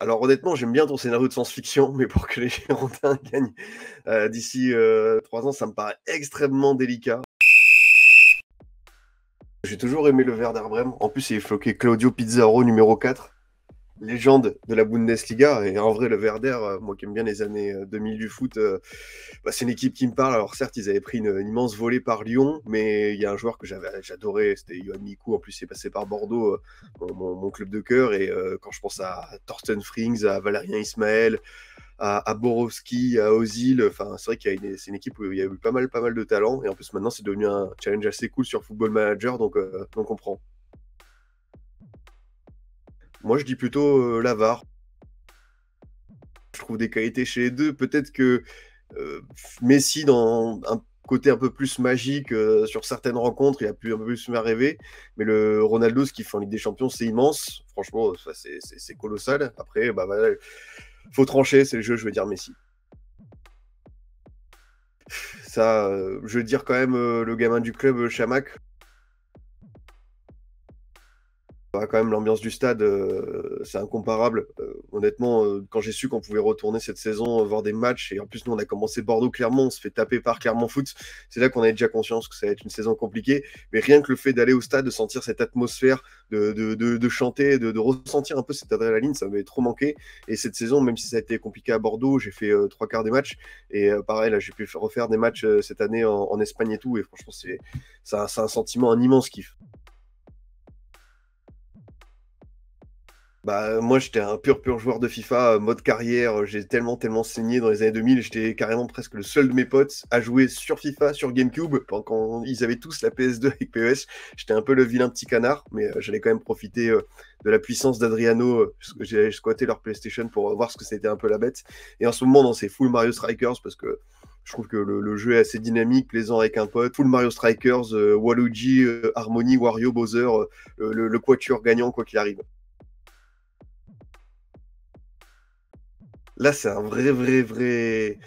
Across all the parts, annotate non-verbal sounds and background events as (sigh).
Alors honnêtement, j'aime bien ton scénario de science-fiction, (laughs) mais pour que les Girondins (laughs) gagnent euh, d'ici euh, trois ans, ça me paraît extrêmement délicat. J'ai toujours aimé le Werder Bremen. En plus, il est floqué Claudio Pizarro numéro 4 légende de la Bundesliga. Et en vrai, le Werder, euh, moi qui aime bien les années 2000 euh, du foot, euh, bah, c'est une équipe qui me parle. Alors certes, ils avaient pris une, immense volée par Lyon, mais il y a un joueur que j'adorais, c'était Johan Mikou. En plus, il est passé par Bordeaux, mon, club de cœur. Et quand je pense à Thorsten Frings, à Valérien Ismaël, à, Borowski, à Ozil, c'est vrai qu'il y a une, c'est une équipe où il y a eu pas mal, pas mal de talent. Et en plus, maintenant, c'est devenu un challenge assez cool sur Football Manager, donc, donc on prend. Moi, je dis plutôt euh, Lavar. Je trouve des qualités chez les deux. Peut-être que euh, Messi, dans un côté un peu plus magique euh, sur certaines rencontres, il a pu un peu plus me rêver. Mais le Ronaldo, ce qu'il fait en Ligue des Champions, c'est immense. Franchement, c'est colossal. Après, bah, voilà, faut trancher, c'est le jeu, je veux dire Messi. Ça, je veux dire quand même le gamin du club, Chamac. Quand même, l'ambiance du stade, euh, c'est incomparable. Euh, honnêtement, euh, quand j'ai su qu'on pouvait retourner cette saison, voir des matchs, et en plus, nous, on a commencé Bordeaux-Clermont, on se fait taper par Clermont Foot. C'est là qu'on avait déjà conscience que ça va être une saison compliquée. Mais rien que le fait d'aller au stade, de sentir cette atmosphère, de, de, de, chanter, de, ressentir un peu cette adrénaline, ça m'avait trop manqué. Et cette saison, même si ça a été compliqué à Bordeaux, j'ai fait trois quarts des matchs. Et pareil, là, j'ai pu refaire des matchs cette année en, en, Espagne et tout. Et franchement, c'est un sentiment, un immense kiff. Bah, moi, j'étais un pur, pur joueur de FIFA, euh, mode carrière. J'ai tellement, tellement saigné dans les années 2000. J'étais carrément presque le seul de mes potes à jouer sur FIFA, sur GameCube. Quand ils avaient tous la PS2 avec PES, j'étais un peu le vilain petit canard, mais euh, j'allais quand même profiter euh, de la puissance d'Adriano. J'ai squatté leur PlayStation pour voir ce que c'était un peu la bête. Et en ce moment, c'est full Mario Strikers parce que je trouve que le, jeu est assez dynamique, plaisant avec un pote. Full Mario Strikers, Waluigi, Harmony, Wario, Bowser, le quatuor gagnant quoi qu'il arrive. Là, c'est un vrai, vrai, vrai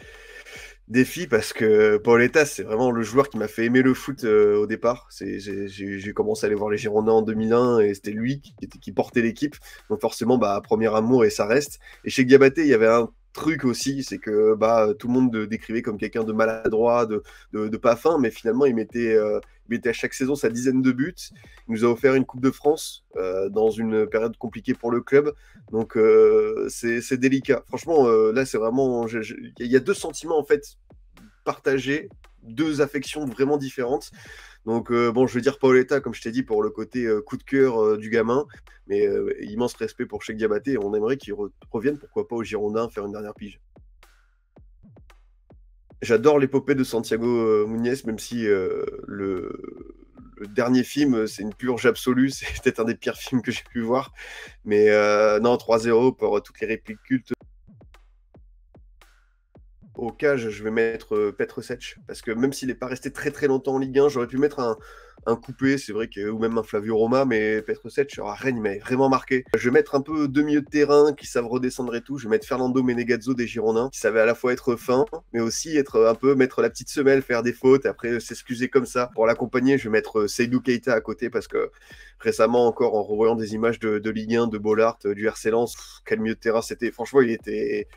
défi parce que Paoletta, c'est vraiment le joueur qui m'a fait aimer le foot euh, au départ. J'ai commencé à aller voir les Girondins en 2001 et c'était lui qui, qui portait l'équipe. Donc forcément, bah, premier amour et ça reste. Et chez Gabaté, il y avait un truc aussi, c'est que bah, tout le monde décrivait comme quelqu'un de maladroit, de, de, pas fin, mais finalement, il mettait, euh, il mettait à chaque saison sa dizaine de buts. Il nous a offert une Coupe de France euh, dans une période compliquée pour le club. Donc, euh, c'est délicat. Franchement, là, c'est vraiment. Il y a deux sentiments, en fait, partagés, deux affections vraiment différentes. Donc, euh, bon, je veux dire Paoletta, comme je t'ai dit, pour le côté euh, coup de cœur euh, du gamin, mais immense respect pour Cheikh Diabaté. On aimerait qu'il revienne, pourquoi pas, au Girondins faire une dernière pige. J'adore l'épopée de Santiago Muniez, même si le, dernier film, c'est une purge absolue. (laughs) C'est peut-être un des pires films que j'ai pu voir. Mais non, 3-0 pour toutes les répliques cultes au cage, je vais mettre euh, Petr parce que même s'il n'est pas resté très très longtemps en Ligue 1, j'aurais pu mettre un, coupé, c'est vrai que, ou même un Flavio Roma, mais Petr Sech, à Rennes, il m'a vraiment marqué. Je vais mettre un peu deux milieux de terrain qui savent redescendre et tout. Je vais mettre Fernando Menegazzo des Girondins, qui savait à la fois être fin, mais aussi être un peu mettre la petite semelle, faire des fautes, et après s'excuser comme ça. Pour l'accompagner, je vais mettre euh, Seydou Keita à côté, parce que récemment encore, en revoyant des images de, de Ligue 1, de Bollard, du RC Lens, quel milieu de terrain c'était. Franchement, il était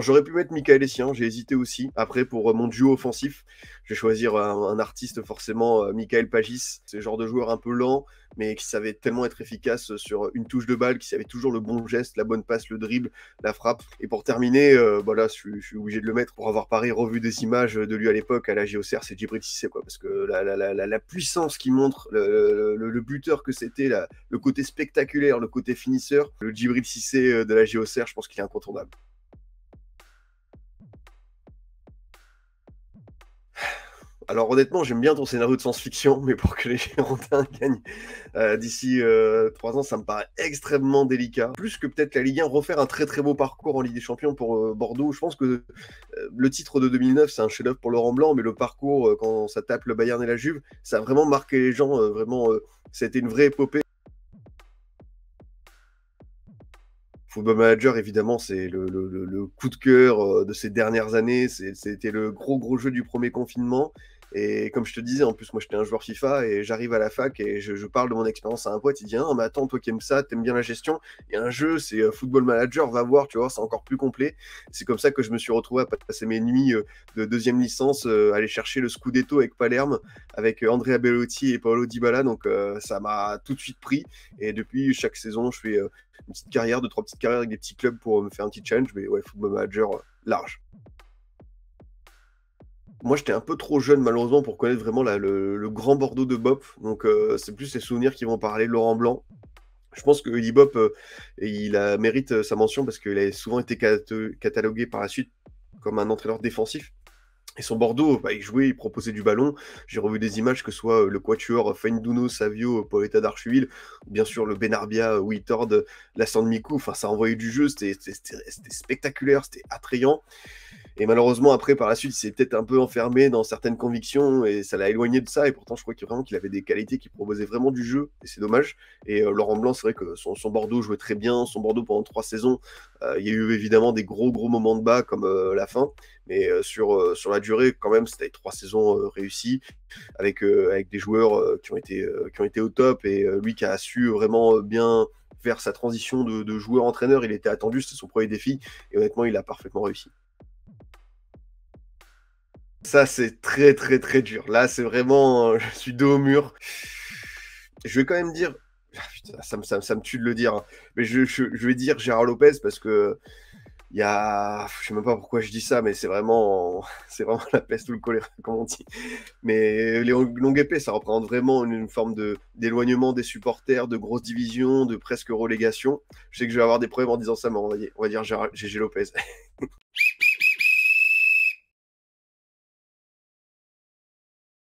J'aurais pu mettre Michael Essien, j'ai hésité aussi. Après, pour euh, mon duo offensif, je vais choisir un, artiste, forcément, euh, Michael Pagis. C'est le genre de joueur un peu lent, mais qui savait tellement être efficace sur une touche de balle, qui savait toujours le bon geste, la bonne passe, le dribble, la frappe. Et pour terminer, euh, voilà, je, suis obligé de le mettre pour avoir Paris revu des images de lui à l'époque à la JOCR, c'est Djibril Cissé, quoi, parce que la, puissance qui montre, le, buteur que c'était, le côté spectaculaire, le côté finisseur, le Djibril Cissé de la JOCR, je pense qu'il est incontournable. Alors honnêtement, j'aime bien ton scénario de science-fiction, mais pour que les Girondins (laughs) gagnent euh, d'ici euh, trois ans, ça me paraît extrêmement délicat. Plus que peut-être la Ligue 1 refaire un très très beau parcours en Ligue des Champions pour euh, Bordeaux. Je pense que le titre de 2009, c'est un chef-d'œuvre pour Laurent Blanc, mais le parcours quand ça tape le Bayern et la Juve, ça a vraiment marqué les gens. vraiment, été une vraie épopée. Football Manager, évidemment, c'est le, coup de cœur de ces dernières années. C'était le gros gros jeu du premier confinement. Et comme je te disais, en plus, moi, j'étais un joueur FIFA et j'arrive à la fac et je, parle de mon expérience à un pote. Il dit, ah, mais attends, toi qui aimes ça, t'aimes bien la gestion. Il y a un jeu, c'est euh, Football Manager, va voir, tu vois, c'est encore plus complet. C'est comme ça que je me suis retrouvé à passer mes nuits euh, de deuxième licence, euh, aller chercher le Scudetto avec Palerme, avec Andrea Bellotti et Paolo Dybala. Donc, ça m'a tout de suite pris. Et depuis, chaque saison, je fais une petite carrière, deux, trois petites carrières avec des petits clubs pour me faire un petit challenge. Mais ouais, Football Manager, large moi, j'étais un peu trop jeune, malheureusement, pour connaître vraiment le, grand Bordeaux de Bop. Donc, euh, c'est plus les souvenirs qui vont parler. Laurent Blanc. Je pense que Eli Bop, euh, il a, mérite euh, sa mention parce qu'il a souvent été catalogué par la suite comme un entraîneur défensif. Et son Bordeaux, bah, il jouait, il proposait du ballon. J'ai revu des images, que ce soit le Quatuor, Feinduno, Savio, Poeta d'Archeville, bien sûr le Benarbia, Wittord, la Mikou. Enfin, ça envoyait du jeu, c'était spectaculaire, c'était attrayant. Et malheureusement, après, par la suite, il s'est peut-être un peu enfermé dans certaines convictions et ça l'a éloigné de ça. Et pourtant, je crois qu'il vraiment qu'il avait des qualités qui proposaient vraiment du jeu. Et c'est dommage. Et euh, Laurent Blanc, c'est vrai que son, Bordeaux jouait très bien. Son Bordeaux pendant trois saisons, euh, il y a eu évidemment des gros, gros moments de bas comme euh, la fin. Mais sur, sur la durée, quand même, c'était trois saisons réussies avec, avec des joueurs qui, ont été, qui ont été au top. Et lui qui a su vraiment bien faire sa transition de, de joueur-entraîneur, il était attendu, c'était son premier défi. Et honnêtement, il a parfaitement réussi. Ça, c'est très, très, très dur. Là, c'est vraiment. Je suis dos au mur. Je vais quand même dire. Ah, ça, me, ça, me tue de le dire. Hein. Mais je, je, vais dire Gérard Lopez parce que. Il y a. Je sais même pas pourquoi je dis ça, mais c'est vraiment. (laughs) C'est vraiment la peste ou le choléra, (laughs) comme on dit. Mais les longues épées, ça représente vraiment une, forme de, d'éloignement des supporters, de grosses divisions, de presque relégation. Je sais que je vais avoir des problèmes en disant ça, mais on va on va dire Gérard, Gégé Lopez. (laughs)